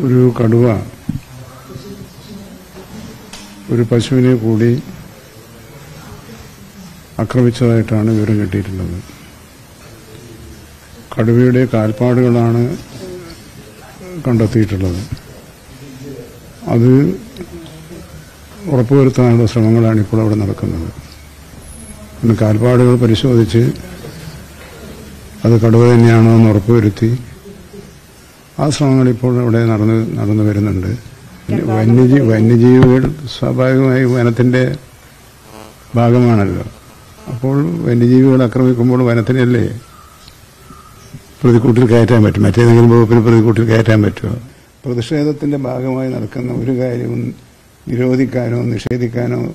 ഒരു കടുവ ഒരു പശുവിനെ കൂടി ആക്രമിച്ചതായിട്ടാണ് വിവരം കിട്ടിയിട്ടുള്ളത്. കടുവയുടെ കാൽപ്പാടുകളാണ് കണ്ടെത്തിയിട്ടുള്ളത്. അത് ഉറപ്പുവരുത്താനുള്ള ശ്രമങ്ങളാണ് ഇപ്പോൾ അവിടെ നടക്കുന്നത്. കാൽപ്പാടുകൾ പരിശോധിച്ച് അത് കടുവ തന്നെയാണോ എന്ന് ഉറപ്പുവരുത്തി ആ ശ്രമങ്ങൾ ഇപ്പോൾ ഇവിടെ നടന്നു നടന്നു വരുന്നുണ്ട്. വന്യജീവി വന്യജീവികൾ സ്വാഭാവികമായി വനത്തിന്റെ ഭാഗമാണല്ലോ. അപ്പോൾ വന്യജീവികൾ ആക്രമിക്കുമ്പോൾ വനത്തിനല്ലേ പ്രതിക്കൂട്ടിൽ കയറ്റാൻ പറ്റും? മറ്റേതെങ്കിലും വകുപ്പിന് പ്രതിക്കൂട്ടിൽ കയറ്റാൻ പറ്റുമോ? പ്രതിഷേധത്തിന്റെ ഭാഗമായി നടക്കുന്ന ഒരു കാര്യവും നിരോധിക്കാനോ നിഷേധിക്കാനോ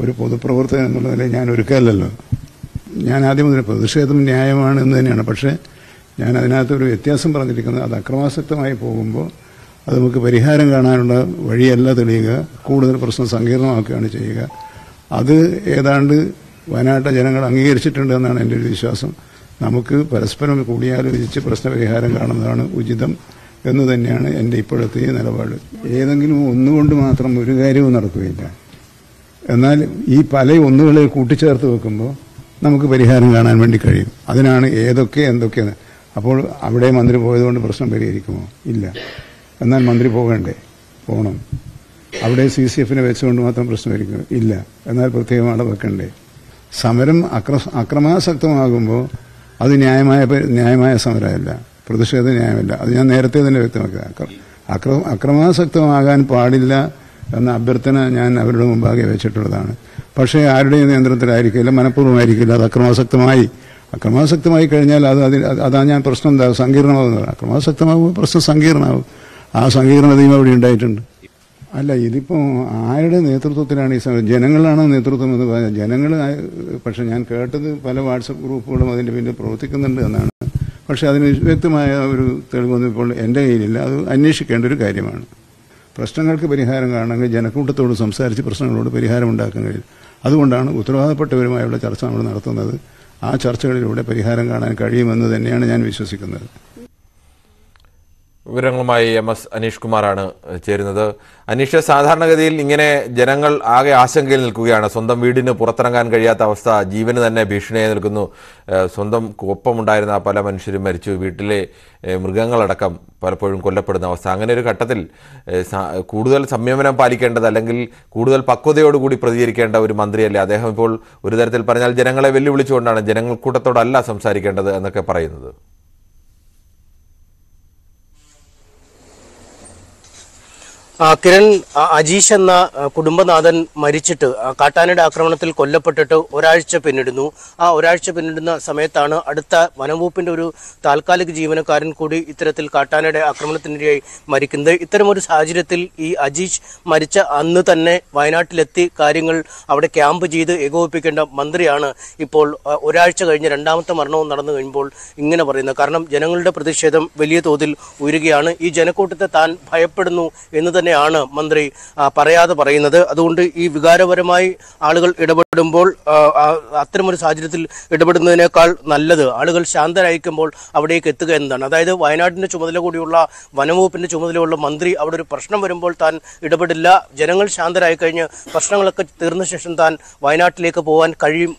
ഒരു പൊതുപ്രവർത്തകൻ എന്നുള്ള നിലയിൽ ഞാൻ ഒരുക്കമല്ലല്ലോ ഞാൻ ആദ്യം മുതൽ പ്രതിഷേധം ന്യായമാണ് എന്ന് തന്നെയാണ്. പക്ഷേ ഞാൻ അതിനകത്തൊരു വ്യത്യാസം പറഞ്ഞിരിക്കുന്നത് അത് അക്രമാസക്തമായി പോകുമ്പോൾ അത് നമുക്ക് പരിഹാരം കാണാനുള്ള വഴിയല്ല തെളിയുക കൂടുതൽ പ്രശ്നം സങ്കീർണമാക്കുകയാണ് ചെയ്യുക. അത് ഏതാണ്ട് വയനാട്ടെ ജനങ്ങൾ അംഗീകരിച്ചിട്ടുണ്ട് എന്നാണ് എന്റെ ഒരു വിശ്വാസം. നമുക്ക് പരസ്പരം കൂടിയാലോചിച്ച് പ്രശ്നപരിഹാരം കാണുന്നതാണ് ഉചിതം എന്ന് തന്നെയാണ് എന്റെ ഇപ്പോഴത്തെ നിലപാട്. ഏതെങ്കിലും ഒന്നുകൊണ്ട് മാത്രം ഒരു കാര്യവും നടക്കുകയില്ല. എന്നാൽ ഈ പല ഒന്നുകളെ കൂട്ടിച്ചേർത്ത് വെക്കുമ്പോൾ നമുക്ക് പരിഹാരം കാണാൻ വേണ്ടി കഴിയും. അതിനാണ് ഏതൊക്കെ എന്തൊക്കെയെന്ന്. അപ്പോൾ അവിടെ മന്ത്രി പോയതുകൊണ്ട് പ്രശ്നം പരിഹരിക്കുമോ? ഇല്ല. എന്നാൽ മന്ത്രി പോകണ്ടേ? പോകണം അവിടെ സി സി എഫിനെ വെച്ചുകൊണ്ട് മാത്രം പ്രശ്നം പരിഹരിക്കുമോ? ഇല്ല. എന്നാൽ പ്രത്യേകം അവിടെ വെക്കണ്ടേ? സമരം അക്ര അക്രമാസക്തമാകുമ്പോൾ അത് ന്യായമായ ന്യായമായ സമരമല്ല. പ്രതിഷേധ ന്യായമല്ല. അത് ഞാൻ നേരത്തെ തന്നെ വ്യക്തമാക്കുക അക്ര- അക്ര അക്രമാസക്തമാകാൻ പാടില്ല എന്ന അഭ്യർത്ഥന ഞാൻ അവരുടെ മുമ്പാകെ വെച്ചിട്ടുള്ളതാണ്. പക്ഷേ ആരുടെയും നിയന്ത്രണത്തിലായിരിക്കില്ല മനഃപൂർവമായിരിക്കില്ല അത് അക്രമാസക്തമായി അക്രമാസക്തമായി കഴിഞ്ഞാൽ അത് അതാ ഞാൻ പ്രശ്നം എന്താ? സങ്കീർണമാകുന്നത് അക്രമാസക്തമാകുമ്പോൾ പ്രശ്നം സങ്കീർണമാകും. ആ സങ്കീർണതയും അവിടെ ഉണ്ടായിട്ടുണ്ട്. അല്ല ഇതിപ്പോൾ ആരുടെ നേതൃത്വത്തിലാണ് ഈ സമയം ജനങ്ങളാണ് നേതൃത്വം എന്ന് പറഞ്ഞാൽ ജനങ്ങൾ പക്ഷെ ഞാൻ കേട്ടത് പല വാട്സപ്പ് ഗ്രൂപ്പുകളും അതിന്റെ പിന്നിൽ പ്രവർത്തിക്കുന്നുണ്ട് എന്നാണ്. പക്ഷെ അതിന് വ്യക്തമായ ഒരു തെളിവൊന്നും ഇപ്പോൾ എന്റെ കയ്യിലില്ല. അത് അന്വേഷിക്കേണ്ട ഒരു കാര്യമാണ്. പ്രശ്നങ്ങൾക്ക് പരിഹാരം കാണണമെങ്കിൽ ജനക്കൂട്ടത്തോട് സംസാരിച്ച് പ്രശ്നങ്ങളോട് പരിഹാരം ഉണ്ടാക്കാൻ കഴിയും. അതുകൊണ്ടാണ് ഉത്തരവാദപ്പെട്ടവരുമായുള്ള ചർച്ച നമ്മൾ നടത്തുന്നത്. ആ ചർച്ചകളിലൂടെ പരിഹാരം കാണാൻ കഴിയുമെന്ന് തന്നെയാണ് ഞാൻ വിശ്വസിക്കുന്നത്. വിവരങ്ങളുമായി എം എസ് അനീഷ് കുമാറാണ് ചേരുന്നത്. അനീഷ് സാധാരണഗതിയിൽ ഇങ്ങനെ ജനങ്ങൾ ആകെ ആശങ്കയിൽ നിൽക്കുകയാണ്. സ്വന്തം വീടിന് പുറത്തിറങ്ങാൻ കഴിയാത്ത അവസ്ഥ ജീവന് തന്നെ ഭീഷണിയായി നിൽക്കുന്നു. സ്വന്തം ഒപ്പമുണ്ടായിരുന്ന പല മനുഷ്യരും മരിച്ചു. വീട്ടിലെ മൃഗങ്ങളടക്കം പലപ്പോഴും കൊല്ലപ്പെടുന്ന അവസ്ഥ. അങ്ങനെ ഒരു ഘട്ടത്തിൽ കൂടുതൽ സംയമനം പാലിക്കേണ്ടത് അല്ലെങ്കിൽ കൂടുതൽ പക്വതയോടുകൂടി പ്രതികരിക്കേണ്ട ഒരു മന്ത്രിയല്ലേ അദ്ദേഹം ഇപ്പോൾ ഒരു തരത്തിൽ പറഞ്ഞാൽ ജനങ്ങളെ വെല്ലുവിളിച്ചുകൊണ്ടാണ് ജനങ്ങൾക്കൂട്ടത്തോടല്ല സംസാരിക്കേണ്ടത് എന്നൊക്കെ പറയുന്നത്. കിരൺ അജീഷ് എന്ന കുടുംബനാഥൻ മരിച്ചിട്ട് കാട്ടാനയുടെ ആക്രമണത്തിൽ കൊല്ലപ്പെട്ടിട്ട് ഒരാഴ്ച പിന്നിടുന്നു. ആ ഒരാഴ്ച പിന്നിടുന്ന സമയത്താണ് അടുത്ത വനംവകുപ്പിന്റെ ഒരു താൽക്കാലിക ജീവനക്കാരൻ കൂടി ഇത്തരത്തിൽ കാട്ടാനയുടെ ആക്രമണത്തിനിരയായി മരിക്കുന്നത്. ഇത്തരമൊരു സാഹചര്യത്തിൽ ഈ അജീഷ് മരിച്ച അന്ന് തന്നെ വയനാട്ടിലെത്തി കാര്യങ്ങൾ അവിടെ ക്യാമ്പ് ചെയ്ത് ഏകോപിപ്പിക്കേണ്ട മന്ത്രിയാണ് ഇപ്പോൾ ഒരാഴ്ച കഴിഞ്ഞ് രണ്ടാമത്തെ മരണവും നടന്നു കഴിയുമ്പോൾ ഇങ്ങനെ പറയുന്നത്. കാരണം ജനങ്ങളുടെ പ്രതിഷേധം വലിയ തോതിൽ ഉയരുകയാണ്. ഈ ജനക്കൂട്ടത്തെ താൻ ഭയപ്പെടുന്നു എന്ന് തന്നെയാണ് മന്ത്രി പറയാതെ പറയുന്നത്. അതുകൊണ്ട് ഈ വികാരപരമായി ആളുകൾ ഇടപെടുമ്പോൾ അത്തരമൊരു സാഹചര്യത്തിൽ ഇടപെടുന്നതിനേക്കാൾ നല്ലത്. ആളുകൾ ശാന്തരായിരിക്കുമ്പോൾ അവിടേക്ക് എത്തുക എന്നതാണ്. അതായത് വയനാടിന്റെ ചുമതല കൂടിയുള്ള വനംവകുപ്പിന്റെ ചുമതലയുള്ള മന്ത്രി അവിടെ ഒരു പ്രശ്നം വരുമ്പോൾ താൻ ഇടപെടില്ല. ജനങ്ങൾ ശാന്തരായി കഴിഞ്ഞ് പ്രശ്നങ്ങളൊക്കെ തീർന്ന ശേഷം താൻ വയനാട്ടിലേക്ക് പോകാൻ കഴിയും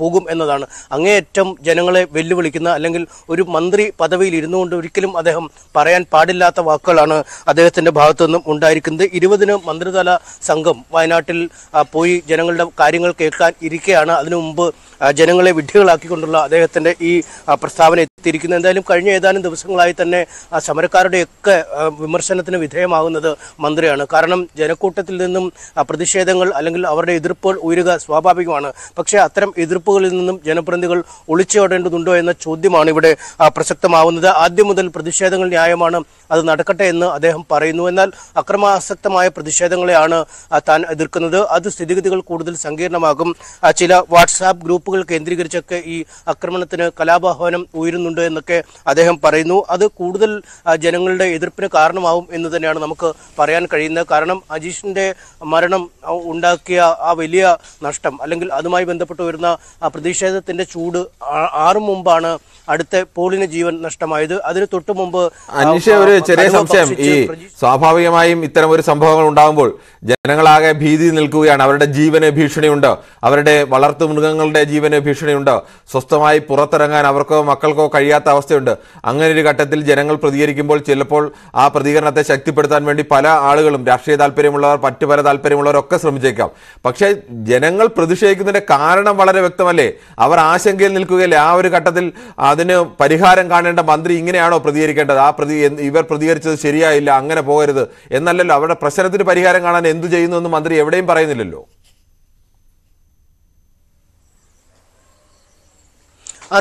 പോകും എന്നതാണ്. അങ്ങേയറ്റം ജനങ്ങളെ വെല്ലുവിളിക്കുന്ന അല്ലെങ്കിൽ ഒരു മന്ത്രി പദവിയിൽ ഇരുന്നു കൊണ്ട് ഒരിക്കലും അദ്ദേഹം പറയാൻ പാടില്ലാത്ത വാക്കുകളാണ് അദ്ദേഹത്തിന്റെ ഭാഗത്തു നിന്നും ഉണ്ടായിരിക്കുന്നത്. ഇരുപതിന് മന്ത്രിതല സംഘം വയനാട്ടിൽ പോയി ജനങ്ങളുടെ കാര്യങ്ങൾ കേൾക്കാൻ ഇരിക്കുകയാണ് അതിനു മുമ്പ് ജനങ്ങളെ വിഡ്ഢികളാക്കിക്കൊണ്ടുള്ള അദ്ദേഹത്തിന്റെ ഈ പ്രസ്താവന എത്തിയിരിക്കുന്നത്. എന്തായാലും കഴിഞ്ഞ ഏതാനും ദിവസങ്ങളായി തന്നെ സമരക്കാരുടെയൊക്കെ വിമർശനത്തിന് വിധേയമാകുന്നത് മന്ത്രിയാണ്. കാരണം ജനക്കൂട്ടത്തിൽ നിന്നും പ്രതിഷേധങ്ങൾ അല്ലെങ്കിൽ അവരുടെ എതിർപ്പുകൾ ഉയരുക സ്വാഭാവികമാണ്. പക്ഷേ അത്തരം എതിർപ്പുകളിൽ നിന്നും ജനപ്രതിനിധികൾ ഒളിച്ചോടേണ്ടതുണ്ടോ എന്ന ചോദ്യമാണ് ഇവിടെ പ്രസക്തമാവുന്നത്. ആദ്യം മുതൽ പ്രതിഷേധങ്ങൾ ന്യായമാണ് അത് നടക്കട്ടെ എന്ന് അദ്ദേഹം പറയുന്നു. എന്നാൽ അക്രമാസക്തമായ പ്രതിഷേധങ്ങളെയാണ് താൻ എതിർക്കുന്നത്. അത് സ്ഥിതിഗതികൾ കൂടുതൽ സങ്കീർണമാകും. ചില വാട്സാപ്പ് ഗ്രൂപ്പുകൾ കേന്ദ്രീകരിച്ചൊക്കെ ഈ ആക്രമണത്തിന് കലാപാഹ്വാനം ഉയരുന്നുണ്ട് എന്നൊക്കെ അദ്ദേഹം പറയുന്നു. അത് കൂടുതൽ ജനങ്ങളുടെ എതിർപ്പിന് കാരണമാവും എന്ന് തന്നെയാണ് നമുക്ക് പറയാൻ കഴിയുന്നത്. കാരണം അജീഷിന്റെ മരണം ഉണ്ടാക്കിയ ആ വലിയ നഷ്ടം അല്ലെങ്കിൽ അതുമായി ബന്ധപ്പെട്ട് വരുന്ന ആ പ്രതിഷേധത്തിന്റെ ചൂട് ആറും മുമ്പാണ് അടുത്ത പോളിന് ജീവൻ നഷ്ടമായത്. അതിന് തൊട്ടു മുമ്പ് അനീഷ ഒരു ചെറിയ സംശയം. ഈ സ്വാഭാവികമായും ഇത്തരം ഒരു സംഭവങ്ങൾ ഉണ്ടാകുമ്പോൾ ജനങ്ങളാകെ ഭീതി നിൽക്കുകയാണ്. അവരുടെ ജീവന് ഭീഷണിയുണ്ട്. അവരുടെ വളർത്തു മൃഗങ്ങളുടെ ജീവന് ഭീഷണിയുണ്ട്. സ്വസ്ഥമായി പുറത്തിറങ്ങാൻ അവർക്കോ മക്കൾക്കോ കഴിയാത്ത അവസ്ഥയുണ്ട്. അങ്ങനെ ഒരു ഘട്ടത്തിൽ ജനങ്ങൾ പ്രതികരിക്കുമ്പോൾ ചിലപ്പോൾ ആ പ്രതികരണത്തെ ശക്തിപ്പെടുത്താൻ വേണ്ടി പല ആളുകളും രാഷ്ട്രീയ താല്പര്യമുള്ളവർ മറ്റു പല താല്പര്യമുള്ളവരൊക്കെ ശ്രമിച്ചേക്കാം. പക്ഷേ ജനങ്ങൾ പ്രതിഷേധിക്കുന്നതിന്റെ കാരണം വളരെ വ്യക്തമല്ലേ? അവർ ആശങ്കയിൽ നിൽക്കുകയല്ലേ? ആ ഒരു ഘട്ടത്തിൽ അതിന് പരിഹാരം കാണേണ്ട മന്ത്രി ഇങ്ങനെയാണോ പ്രതികരിക്കേണ്ടത്? ആ പ്രതി ഇവർ പ്രതികരിച്ചത് ശരിയായില്ല അങ്ങനെ പോകരുത് എന്നല്ലല്ലോ. അവരുടെ പ്രശ്നത്തിന് പരിഹാരം കാണാൻ എന്തു ചെയ്യുന്നു എന്ന് മന്ത്രി എവിടെയും പറയുന്നില്ലല്ലോ.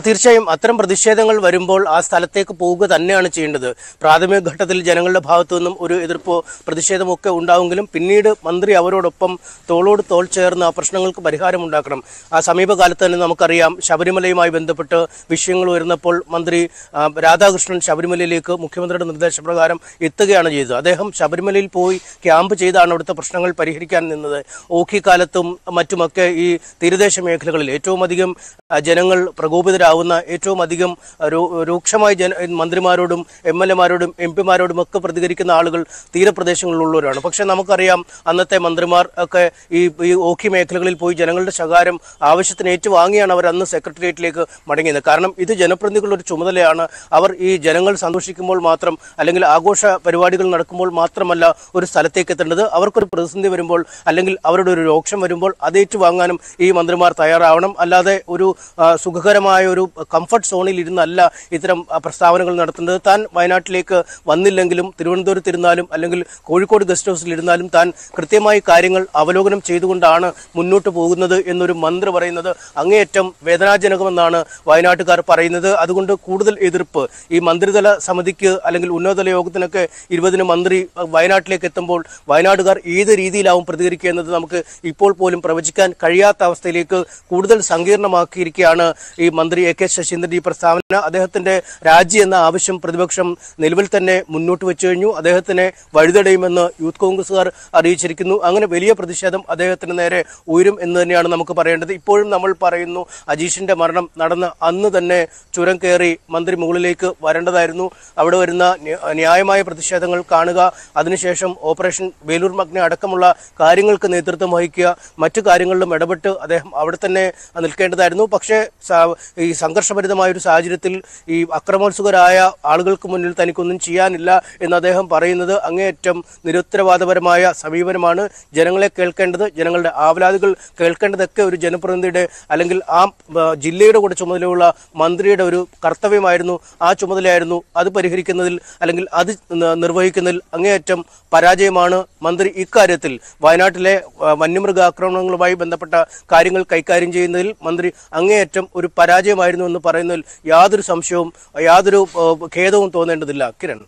തീർച്ചയായും അത്തരം പ്രതിഷേധങ്ങൾ വരുമ്പോൾ ആ സ്ഥലത്തേക്ക് പോവുക തന്നെയാണ് ചെയ്യേണ്ടത്. പ്രാഥമിക ഘട്ടത്തിൽ ജനങ്ങളുടെ ഭാഗത്തു നിന്നും ഒരു എതിർപ്പോ പ്രതിഷേധമൊക്കെ ഉണ്ടാവുമെങ്കിലും പിന്നീട് മന്ത്രി അവരോടൊപ്പം തോളോട് തോൾ ചേർന്ന് ആ പ്രശ്നങ്ങൾക്ക് പരിഹാരം ഉണ്ടാക്കണം. ആ സമീപകാലത്ത് തന്നെ നമുക്കറിയാം ശബരിമലയുമായി ബന്ധപ്പെട്ട് വിഷയങ്ങൾ ഉയർന്നപ്പോൾ മന്ത്രി രാധാകൃഷ്ണൻ ശബരിമലയിലേക്ക് മുഖ്യമന്ത്രിയുടെ നിർദ്ദേശപ്രകാരം എത്തുകയാണ് ചെയ്തത്. അദ്ദേഹം ശബരിമലയിൽ പോയി ക്യാമ്പ് ചെയ്താണ് അവിടുത്തെ പ്രശ്നങ്ങൾ പരിഹരിക്കാൻ നിന്നത്. ഓഖി കാലത്തും മറ്റുമൊക്കെ ഈ തീരദേശ മേഖലകളിൽ ഏറ്റവും അധികം ജനങ്ങൾ ജനങ്ങൾ പ്രകോപിതരാവുന്ന ഏറ്റവും അധികം രൂക്ഷമായി ജന മന്ത്രിമാരോടും എം എൽ എമാരോടും എം പിമാരോടും ഒക്കെ പ്രതികരിക്കുന്ന ആളുകൾ തീരപ്രദേശങ്ങളിലുള്ളവരാണ്. പക്ഷെ നമുക്കറിയാം അന്നത്തെ മന്ത്രിമാർ ഒക്കെ ഈ ഈ ഓഖി മേഖലകളിൽ പോയി ജനങ്ങളുടെ ശകാരം ആവശ്യത്തിന് ഏറ്റുവാങ്ങിയാണ് അവർ അന്ന് സെക്രട്ടേറിയറ്റിലേക്ക് മടങ്ങിയത്. കാരണം ഇത് ജനപ്രതിനിധികളുടെ ഒരു ചുമതലയാണ്. അവർ ഈ ജനങ്ങൾ സന്തോഷിക്കുമ്പോൾ മാത്രം അല്ലെങ്കിൽ ആഘോഷ പരിപാടികൾ നടക്കുമ്പോൾ മാത്രമല്ല ഒരു സ്ഥലത്തേക്ക് എത്തേണ്ടത്. അവർക്കൊരു പ്രതിസന്ധി വരുമ്പോൾ അല്ലെങ്കിൽ അവരുടെ ഒരു രോക്ഷം വരുമ്പോൾ അതേറ്റുവാങ്ങാനും ഈ മന്ത്രിമാർ തയ്യാറാവണം. അല്ലാതെ ഒരു ആ, സുഖകരമായ ഒരു കംഫർട്ട് സോണിൽ ഇരുന്നല്ല ഇത്തരം പ്രസ്താവനകൾ നടത്തുന്നത്. താൻ വയനാട്ടിലേക്ക് വന്നില്ലെങ്കിലും തിരുവനന്തപുരത്ത് ഇരുന്നാലും അല്ലെങ്കിൽ കോഴിക്കോട് ഗസ്റ്റ് ഹൗസിൽ ഇരുന്നാലും താൻ കൃത്യമായി കാര്യങ്ങൾ അവലോകനം ചെയ്തുകൊണ്ടാണ് മുന്നോട്ട് പോകുന്നത് എന്നൊരു മന്ത്രി പറയുന്നത്. അങ്ങേയറ്റം വേദനാജനകമെന്നാണ് വയനാട്ടുകാർ പറയുന്നത്. അതുകൊണ്ട് കൂടുതൽ എതിർപ്പ് ഈ മന്ത്രിതല സമിതിക്ക് അല്ലെങ്കിൽ ഉന്നതതല യോഗത്തിനൊക്കെ ഇരുപതിന് മന്ത്രി വയനാട്ടിലേക്ക് എത്തുമ്പോൾ വയനാട്ടുകാർ ഏത് രീതിയിലാവും പ്രതികരിക്കുക എന്നത് നമുക്ക് ഇപ്പോൾ പോലും പ്രവചിക്കാൻ കഴിയാത്ത അവസ്ഥയിലേക്ക് കൂടുതൽ സങ്കീർണമാക്കിയിരിക്കുകയാണ് ഈ മന്ത്രി എ കെ ശശീന്ദ്രൻ ഈ പ്രസ്താവന അദ്ദേഹത്തിന്റെ രാജി എന്ന ആവശ്യം പ്രതിപക്ഷം നിലവിൽ തന്നെ മുന്നോട്ട് വെച്ചു കഴിഞ്ഞു. അദ്ദേഹത്തിനെ വഴിതടയുമെന്ന് യൂത്ത് കോൺഗ്രസുകാർ അറിയിച്ചിരിക്കുന്നു. അങ്ങനെ വലിയ പ്രതിഷേധം അദ്ദേഹത്തിന് നേരെ ഉയരും എന്ന് തന്നെയാണ് നമുക്ക് പറയേണ്ടത്. ഇപ്പോഴും നമ്മൾ പറയുന്നു അജീഷിന്റെ മരണം നടന്ന അന്ന് തന്നെ ചുരം കയറി മന്ത്രി മുകളിലേക്ക് വരേണ്ടതായിരുന്നു. അവിടെ വരുന്ന ന്യ- ന്യായമായ പ്രതിഷേധങ്ങൾ കാണുക അതിനുശേഷം ഓപ്പറേഷൻ വേലൂർ മഗ്നെ അടക്കമുള്ള കാര്യങ്ങൾക്ക് നേതൃത്വം വഹിക്കുക മറ്റു കാര്യങ്ങളിലും ഇടപെട്ട് അദ്ദേഹം അവിടെ തന്നെ നിൽക്കേണ്ടതായിരുന്നു. പക്ഷേ ഈ സംഘർഷഭരിതമായ ഒരു സാഹചര്യത്തിൽ ഈ അക്രമോത്സുകരായ ആളുകൾക്ക് മുന്നിൽ തനിക്കൊന്നും ചെയ്യാനില്ല എന്ന് അദ്ദേഹം പറയുന്നത് അങ്ങേയറ്റം നിരുത്തരവാദപരമായ സമീപനമാണ്. ജനങ്ങളെ കേൾക്കേണ്ടത് ജനങ്ങളുടെ ആവലാതികൾ കേൾക്കേണ്ടതൊക്കെ ഒരു ജനപ്രതിനിധിയുടെ അല്ലെങ്കിൽ ആ ജില്ലയുടെ കൂടെ ചുമതലയുള്ള മന്ത്രിയുടെ ഒരു കർത്തവ്യമായിരുന്നു. ആ ചുമതലയായിരുന്നു അത് പരിഹരിക്കുന്നതിൽ അല്ലെങ്കിൽ അത് നിർവഹിക്കുന്നതിൽ അങ്ങേയറ്റം പരാജയമാണ്. മന്ത്രി ഇക്കാര്യത്തിൽ വയനാട്ടിലെ വന്യമൃഗാക്രമണങ്ങളുമായി വന്യമൃഗ ബന്ധപ്പെട്ട കാര്യങ്ങൾ കൈകാര്യം ചെയ്യുന്നതിൽ മന്ത്രി അങ്ങേയറ്റം ഒരു പരാജയമായിരുന്നു എന്ന് പറയുന്നതിൽ യാതൊരു സംശയവും യാതൊരു ഖേദവും തോന്നേണ്ടതില്ല. കിരൺ.